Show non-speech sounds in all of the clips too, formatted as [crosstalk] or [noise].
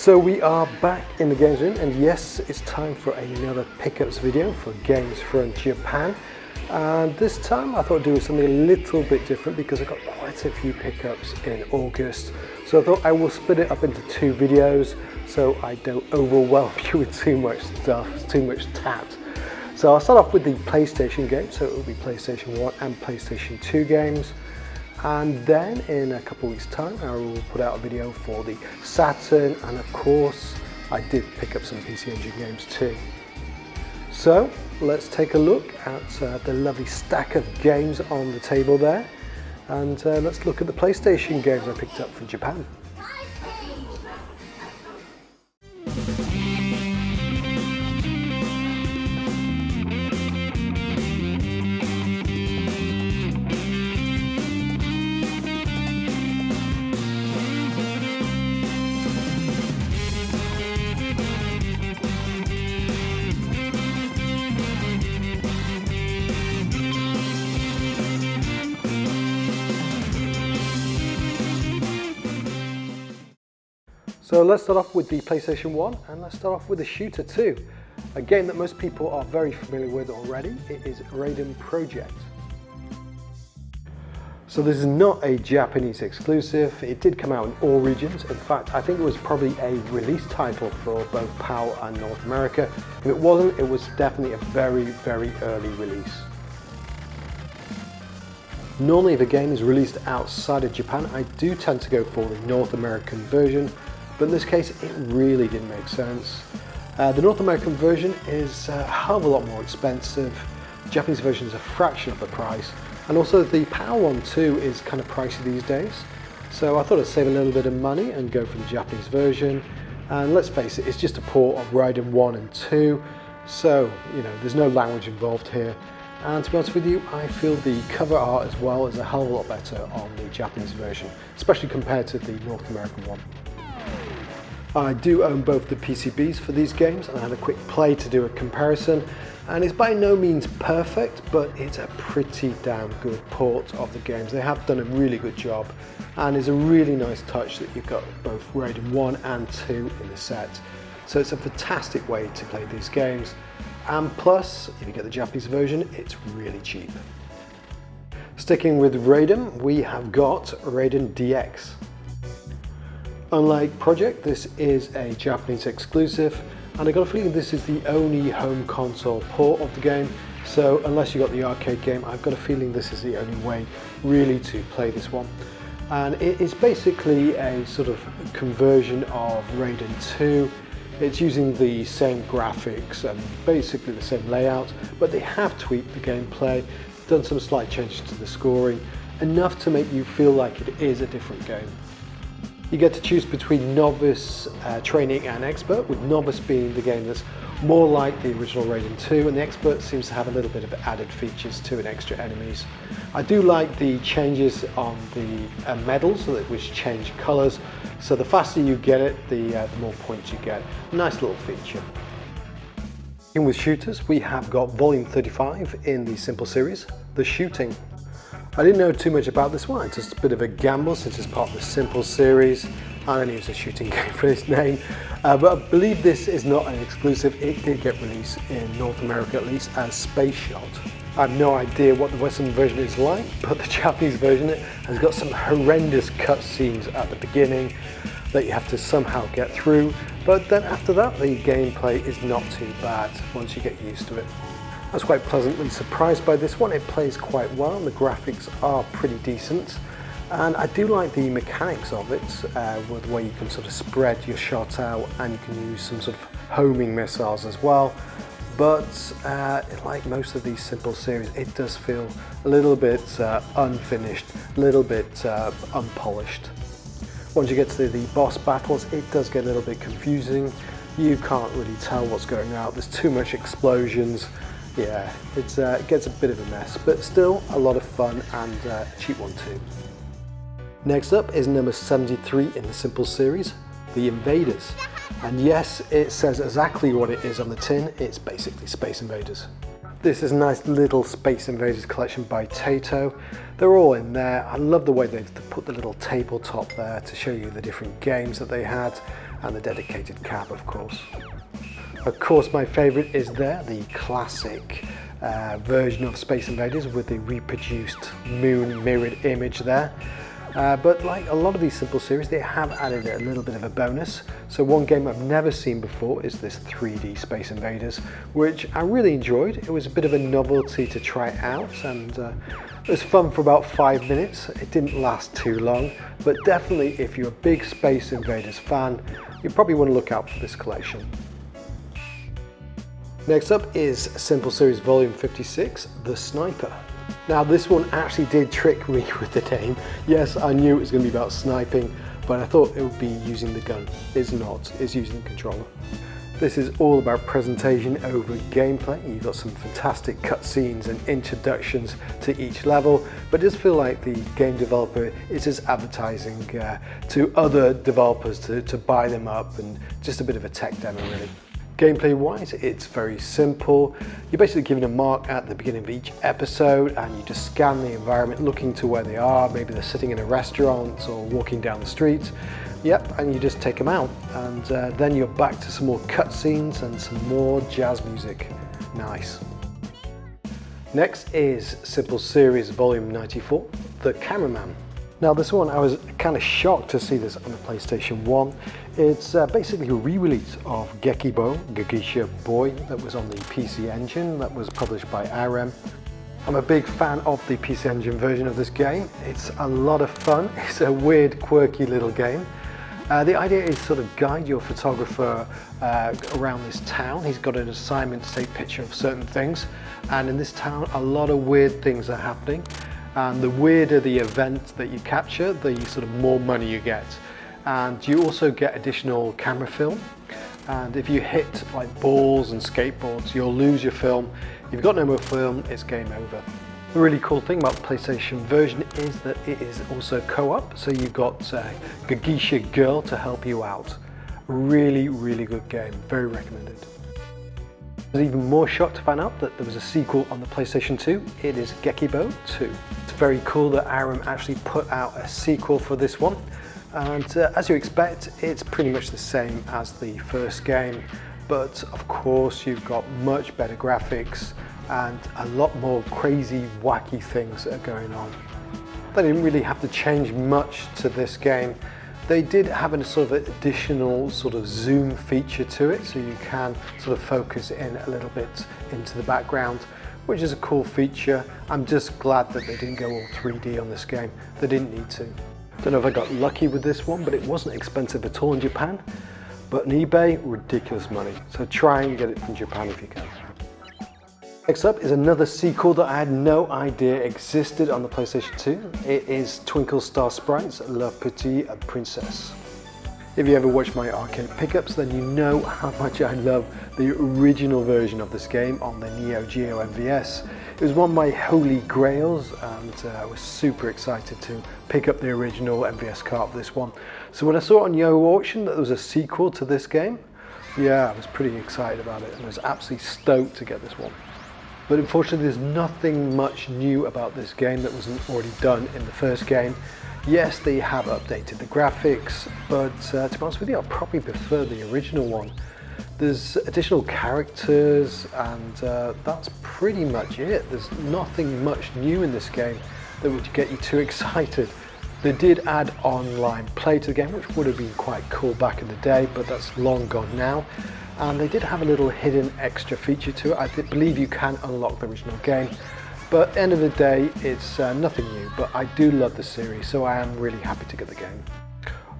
So we are back in the games room and yes, it's time for another pickups video for Games from Japan. And this time I thought I'd do something a little bit different because I got quite a few pickups in August. So I thought I will split it up into two videos so I don't overwhelm [laughs] you with too much stuff, too much tat. So I'll start off with the PlayStation games, so it will be PlayStation 1 and PlayStation 2 games and then in a couple weeks time I will put out a video for the Saturn and of course I did pick up some PC Engine games too. So let's take a look at uh, the lovely stack of games on the table there and uh, let's look at the PlayStation games I picked up from Japan. So let's start off with the PlayStation 1 and let's start off with the Shooter 2. A game that most people are very familiar with already. It is Raiden Project. So this is not a Japanese exclusive. It did come out in all regions. In fact, I think it was probably a release title for both PAL and North America. If it wasn't, it was definitely a very, very early release. Normally if a game is released outside of Japan. I do tend to go for the North American version but in this case it really didn't make sense. Uh, the North American version is a hell of a lot more expensive, the Japanese version is a fraction of the price, and also the PAL one too is kind of pricey these days. So I thought I'd save a little bit of money and go for the Japanese version. And let's face it, it's just a port of Raiden 1 and 2, so you know there's no language involved here. And to be honest with you, I feel the cover art as well is a hell of a lot better on the Japanese version, especially compared to the North American one. I do own both the PCBs for these games and I had a quick play to do a comparison and it's by no means perfect but it's a pretty damn good port of the games. They have done a really good job and it's a really nice touch that you've got both Raiden 1 and 2 in the set. So it's a fantastic way to play these games and plus if you get the Japanese version it's really cheap. Sticking with Raiden we have got Raiden DX. Unlike Project, this is a Japanese exclusive, and I got a feeling this is the only home console port of the game, so unless you got the arcade game, I've got a feeling this is the only way really to play this one. And it is basically a sort of conversion of Raiden 2. It's using the same graphics and basically the same layout, but they have tweaked the gameplay, done some slight changes to the scoring, enough to make you feel like it is a different game. You get to choose between novice, uh, training and expert, with novice being the game that's more like the original Raiden 2 and the expert seems to have a little bit of added features to and extra enemies. I do like the changes on the uh, medals which change colours so the faster you get it the, uh, the more points you get. Nice little feature. In with shooters we have got volume 35 in the simple series, The Shooting. I didn't know too much about this one, it's just a bit of a gamble since it's part of the Simple series. I only use a shooting [laughs] game for this name, uh, but I believe this is not an exclusive. It did get released in North America at least as Space Shot. I have no idea what the Western version is like, [laughs] but the Japanese version has got some horrendous cutscenes at the beginning that you have to somehow get through, but then after that the gameplay is not too bad once you get used to it. I was quite pleasantly surprised by this one. It plays quite well the graphics are pretty decent. And I do like the mechanics of it, uh, with the way you can sort of spread your shot out and you can use some sort of homing missiles as well. But uh, like most of these simple series, it does feel a little bit uh, unfinished, a little bit uh, unpolished. Once you get to the, the boss battles, it does get a little bit confusing. You can't really tell what's going on. There's too much explosions yeah, uh, it gets a bit of a mess, but still a lot of fun and uh, a cheap one too. Next up is number 73 in the Simple series, The Invaders. And yes, it says exactly what it is on the tin, it's basically Space Invaders. This is a nice little Space Invaders collection by Taito. They're all in there. I love the way they've put the little tabletop there to show you the different games that they had and the dedicated cab, of course. Of course, my favorite is there, the classic uh, version of Space Invaders with the reproduced moon mirrored image there. Uh, but like a lot of these simple series, they have added a little bit of a bonus. So one game I've never seen before is this 3D Space Invaders, which I really enjoyed. It was a bit of a novelty to try out and uh, it was fun for about five minutes. It didn't last too long, but definitely if you're a big Space Invaders fan, you probably want to look out for this collection. Next up is Simple Series Volume 56, The Sniper. Now this one actually did trick me [laughs] with the name. Yes, I knew it was going to be about sniping, but I thought it would be using the gun. It's not, it's using the controller. This is all about presentation over gameplay. You've got some fantastic cutscenes and introductions to each level, but just feel like the game developer is just advertising uh, to other developers to, to buy them up and just a bit of a tech demo really. Gameplay wise, it's very simple. You're basically given a mark at the beginning of each episode and you just scan the environment looking to where they are. Maybe they're sitting in a restaurant or walking down the street. Yep, and you just take them out. And uh, then you're back to some more cutscenes and some more jazz music. Nice. Next is Simple Series Volume 94, The Cameraman. Now this one, I was kind of shocked to see this on the PlayStation 1. It's uh, basically a re-release of Gekibo, Gekisha Boy, that was on the PC Engine, that was published by Irem. I'm a big fan of the PC Engine version of this game. It's a lot of fun. [laughs] It's a weird, quirky little game. Uh, the idea is sort of guide your photographer uh, around this town. He's got an assignment to take picture of certain things. And in this town, a lot of weird things are happening and the weirder the event that you capture, the sort of more money you get. And you also get additional camera film. And if you hit like balls and skateboards, you'll lose your film. If you've got no more film, it's game over. The really cool thing about the PlayStation version is that it is also co-op, so you've got uh, Gekisha Girl to help you out. Really, really good game, very recommended. Was even more shocked to find out that there was a sequel on the PlayStation 2. It is Gekibo 2. It's very cool that Irem actually put out a sequel for this one. And uh, as you expect, it's pretty much the same as the first game. But of course, you've got much better graphics and a lot more crazy, wacky things that are going on. They didn't really have to change much to this game. They did have a sort of additional sort of zoom feature to it, so you can sort of focus in a little bit into the background, which is a cool feature. I'm just glad that they didn't go all 3D on this game. They didn't need to. Don't know if I got lucky with this one, but it wasn't expensive at all in Japan. But on eBay, ridiculous money. So try and get it from Japan if you can. Next up is another sequel that I had no idea existed on the PlayStation 2. It is Twinkle Star Sprites La Petite Princesse. If you ever watched my arcade pickups, then you know how [laughs] much I love the original version of this game on the Neo Geo MVS. It was one of my holy grails and uh, I was super excited to pick up the original MVS cart for this one. So when I saw on Yahoo Auction that there was a sequel to this game, yeah, I was pretty excited about it and I was absolutely stoked to get this one. But unfortunately, there's nothing much new about this game that wasn't already done in the first game. Yes, they have updated the graphics, but uh, to be honest with you, I probably prefer the original one. There's additional characters, and uh, that's pretty much it. There's nothing much new in this game that would get you too excited. They did add online play to the game, which would have been quite cool back in the day, but that's long gone now and they did have a little hidden extra feature to it. I believe you can unlock the original game, but end of the day, it's uh, nothing new, but I do love the series, so I am really happy to get the game.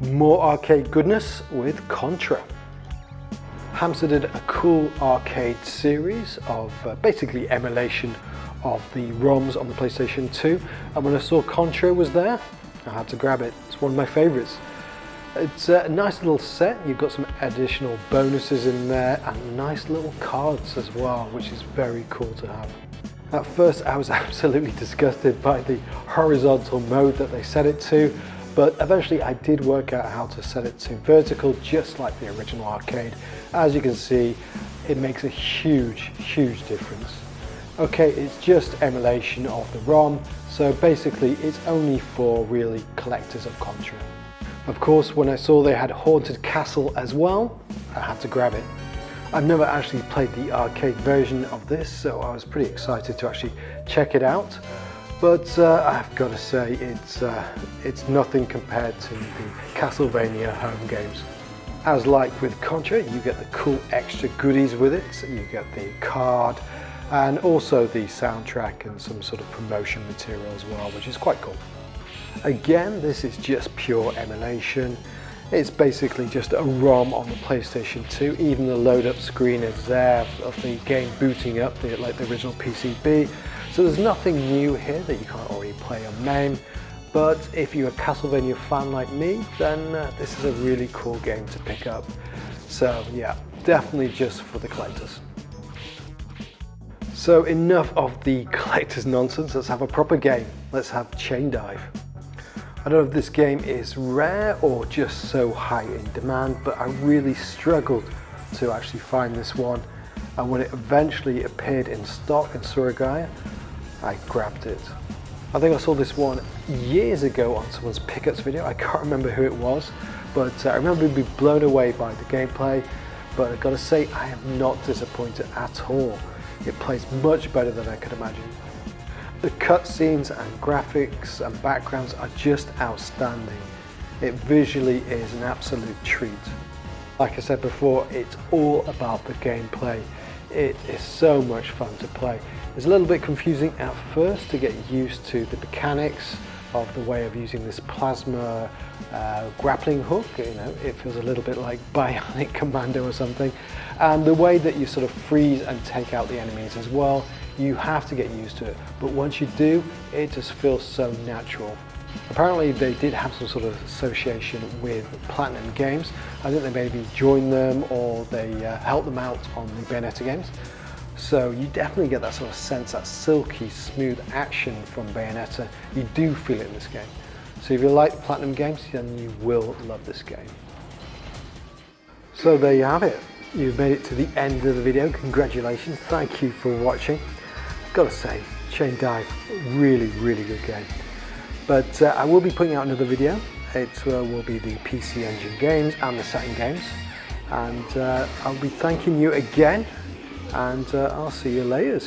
More arcade goodness with Contra. Hamster did a cool arcade series of uh, basically emulation of the ROMs on the PlayStation 2, and when I saw Contra was there, I had to grab it. It's one of my favorites. It's a nice little set, you've got some additional bonuses in there and nice little cards as well, which is very cool to have. At first I was [laughs] absolutely disgusted by the horizontal mode that they set it to, but eventually I did work out how to set it to vertical just like the original arcade. As you can see, it makes a huge, huge difference. Okay, it's just emulation of the ROM, so basically it's only for really collectors of Contra. Of course, when I saw they had Haunted Castle as well, I had to grab it. I've never actually played the arcade version of this, so I was pretty excited to actually check it out. But uh, I've got to say, it's, uh, it's nothing compared to the Castlevania home games. As like with Contra, you get the cool extra goodies with it. You get the card, and also the soundtrack and some sort of promotion material as well, which is quite cool. Again, this is just pure emulation. It's basically just a ROM on the PlayStation 2. Even the load up screen is there of the game booting up the, like the original PCB. So there's nothing new here that you can't already play on MAME. But if you're a Castlevania fan like me, then uh, this is a really cool game to pick up. So yeah, definitely just for the collectors. So enough of the [laughs] collector's nonsense, let's have a proper game. Let's have Chain Dive. I don't know if this game is rare or just so high in demand, but I really struggled to actually find this one. And when it eventually appeared in stock in Surugaya, I grabbed it. I think I saw this one years ago on someone's pickups video. I can't remember who it was, but uh, I remember being blown away by the gameplay. But I've got to say, I am not disappointed at all. It plays much better than I could imagine. The cutscenes and graphics and backgrounds are just outstanding. It visually is an absolute treat. Like I said before, it's all about the gameplay. It is so much fun to play. It's a little bit confusing at first to get used to the mechanics of the way of using this plasma uh, grappling hook. You know, it feels a little bit like [laughs] Bionic Commando or something. And the way that you sort of freeze and take out the enemies as well, you have to get used to it. But once you do, it just feels so natural. Apparently they did have some sort of association with Platinum Games. I think they maybe joined them or they uh, helped them out on the Bayonetta games. So you definitely get that sort of sense, that silky, smooth action from Bayonetta. You do feel it in this game. So if you like Platinum games, then you will love this game. So there you have it. You've made it to the end of the video. Congratulations. Thank you for watching. Got to say, Chain Dive, really, really good game. But uh, I will be putting out another video. It uh, will be the PC Engine games and the Saturn games. And uh, I'll be thanking you again and uh, I'll see you later.